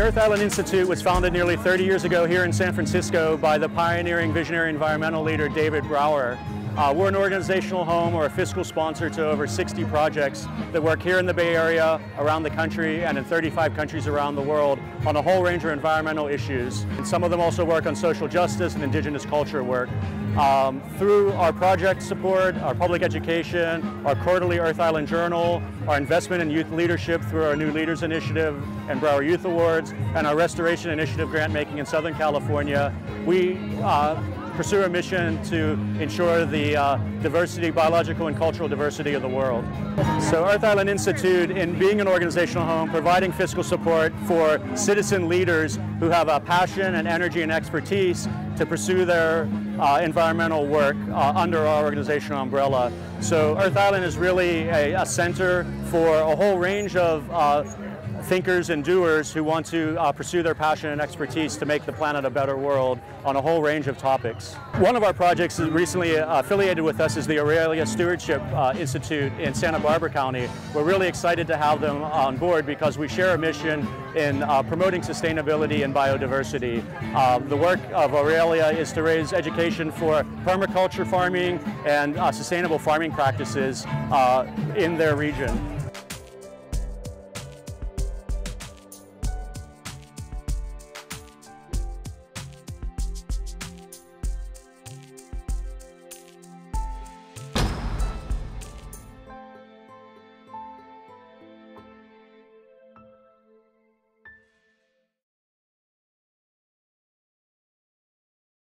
Earth Island Institute was founded nearly 30 years ago here in San Francisco by the pioneering visionary environmental leader David Brower. Uh, we're an organizational home or a fiscal sponsor to over 60 projects that work here in the Bay Area, around the country, and in 35 countries around the world on a whole range of environmental issues. And some of them also work on social justice and indigenous culture work. Um, through our project support, our public education, our quarterly Earth Island Journal, our investment in youth leadership through our New Leaders Initiative and Brower Youth Awards, and our Restoration Initiative grant making in Southern California, we uh, pursue a mission to ensure the uh, diversity, biological and cultural diversity of the world. So Earth Island Institute, in being an organizational home, providing fiscal support for citizen leaders who have a passion and energy and expertise to pursue their uh, environmental work uh, under our organizational umbrella. So Earth Island is really a, a center for a whole range of uh, thinkers and doers who want to uh, pursue their passion and expertise to make the planet a better world on a whole range of topics. One of our projects recently uh, affiliated with us is the Aurelia Stewardship uh, Institute in Santa Barbara County. We're really excited to have them on board because we share a mission in uh, promoting sustainability and biodiversity. Uh, the work of Aurelia is to raise education for permaculture farming and uh, sustainable farming practices in their region.